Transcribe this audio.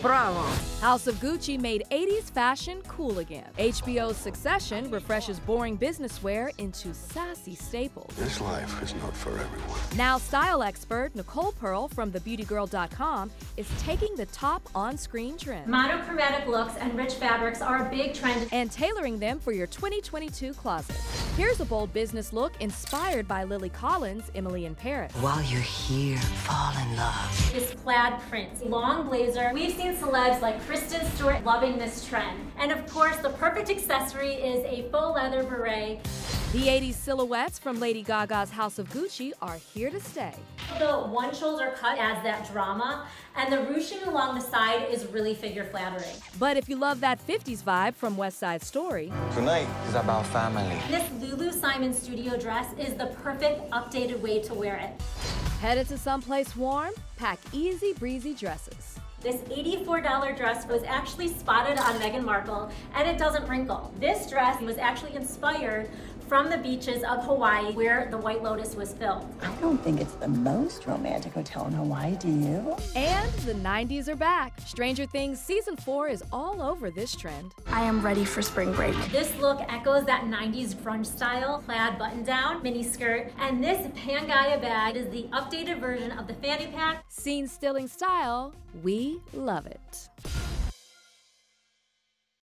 Bravo. House of Gucci made 80s fashion cool again. HBO's Succession refreshes boring business wear into sassy staples. This life is not for everyone. Now, style expert Nicole Pearl from TheBeautyGirl.com is taking the top on screen trend Monochromatic looks and rich fabrics are a big trend. and tailoring them for your 2022 closet. Here's a bold business look inspired by Lily Collins' Emily in Paris. While you're here, fall in love. This plaid print, long blazer. We've seen celebs like Kristen Stewart loving this trend. And of course, the perfect accessory is a faux leather beret. The 80s silhouettes from Lady Gaga's House of Gucci are here to stay. The one shoulder cut adds that drama, and the ruching along the side is really figure flattering. But if you love that 50s vibe from West Side Story, Tonight is about family. This Lulu Simon studio dress is the perfect updated way to wear it. headed to someplace warm, pack easy breezy dresses. This $84 dress was actually spotted on Meghan Markle and it doesn't wrinkle. This dress was actually inspired from the beaches of Hawaii where the White Lotus was filmed. I don't think it's the most romantic hotel in Hawaii, do you? And the 90s are back. Stranger Things season 4 is all over this trend. I am ready for spring break. This look echoes that 90s grunge style, plaid button down, mini skirt, and this Pangaea bag is the updated version of the fanny pack Scene stilling style, we love it.